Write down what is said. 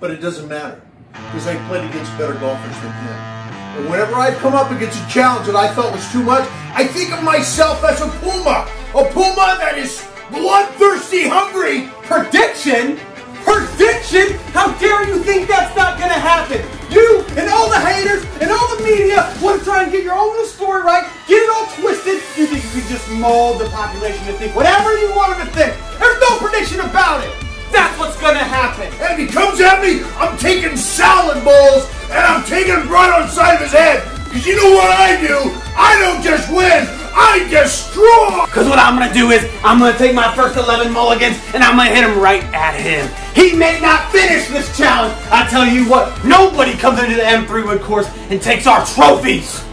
but it doesn't matter because I played against better golfers than him. And whenever I've come up against a challenge that I felt was too much, I think of myself as a puma, a puma that is bloodthirsty, hungry. Prediction? Prediction? How dare you think that's not gonna happen? You and all the haters and all the media want to try and get your own little story right, get it all twisted. You think you can just mold the population to think whatever you want them to think. There's no prediction about it. He comes at me, I'm taking salad bowls and I'm taking them right on the side of his head. Because you know what I do? I don't just win, I destroy! Because what I'm gonna do is I'm gonna take my first 11 mulligans and I'm gonna hit him right at him. He may not finish this challenge. I tell you what, nobody comes into the M3 Wood course and takes our trophies.